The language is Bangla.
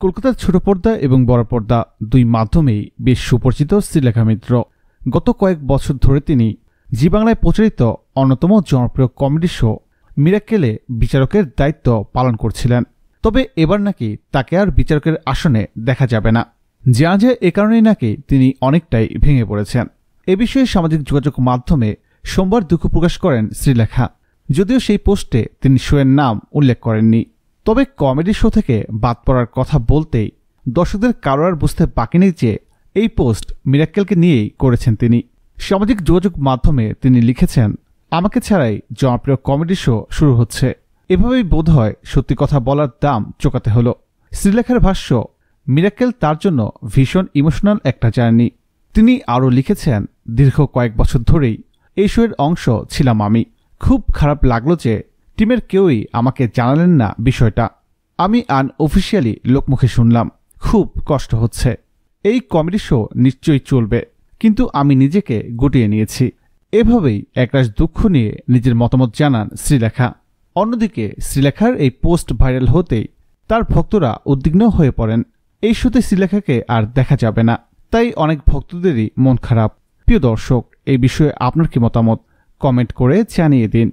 কলকাতার ছোট পর্দা এবং বড় পর্দা দুই মাধ্যমেই বেশ সুপরিচিত শ্রীলেখা মিত্র। গত কয়েক বছর ধরে তিনি জি বাংলায় প্রচারিত অন্যতম জনপ্রিয় কমেডি শো মিরাক্কেলে বিচারকের দায়িত্ব পালন করছিলেন। তবে এবার নাকি তাকে আর বিচারকের আসনে দেখা যাবে না। যা যে এ কারণেই নাকি তিনি অনেকটাই ভেঙে পড়েছেন। এ বিষয়ে সামাজিক যোগাযোগ মাধ্যমে সোমবার দুঃখ প্রকাশ করেন শ্রীলেখা। যদিও সেই পোস্টে তিনি শোয়ের নাম উল্লেখ করেননি। তবে কমেডি শো থেকে বাদ পড়ার কথা বলতেই দর্শকদের কারও আর বুঝতে বাকি নেই যে এই পোস্ট মিরাক্কেলকে নিয়েই করেছেন তিনি। সামাজিক যোগাযোগ মাধ্যমে তিনি লিখেছেন, আমাকে ছাড়াই জনপ্রিয় কমেডি শো শুরু হচ্ছে। এভাবেই বোধ হয় সত্যি কথা বলার দাম চোকাতে হলো। শ্রীলেখার ভাষ্য, মিরাক্কেল তার জন্য ভীষণ ইমোশনাল একটা জার্নি। তিনি আরও লিখেছেন, দীর্ঘ কয়েক বছর ধরেই এই শোয়ের অংশ ছিলাম আমি। খুব খারাপ লাগল যে টিমের কেউই আমাকে জানালেন না বিষয়টা। আমি আনঅফিসিয়ালি লোকমুখে শুনলাম। খুব কষ্ট হচ্ছে। এই কমেডি শো নিশ্চয়ই চলবে, কিন্তু আমি নিজেকে গুটিয়ে নিয়েছি। এভাবেই একরাশ দুঃখ নিয়ে নিজের মতামত জানান শ্রীলেখা। অন্যদিকে শ্রীলেখার এই পোস্ট ভাইরাল হতেই তার ভক্তরা উদ্বিগ্ন হয়ে পড়েন। এই শোতে শ্রীলেখাকে আর দেখা যাবে না, তাই অনেক ভক্তদেরই মন খারাপ। প্রিয় দর্শক, এই বিষয়ে আপনার কি মতামত? কমেন্ট করে জানিয়ে দিন।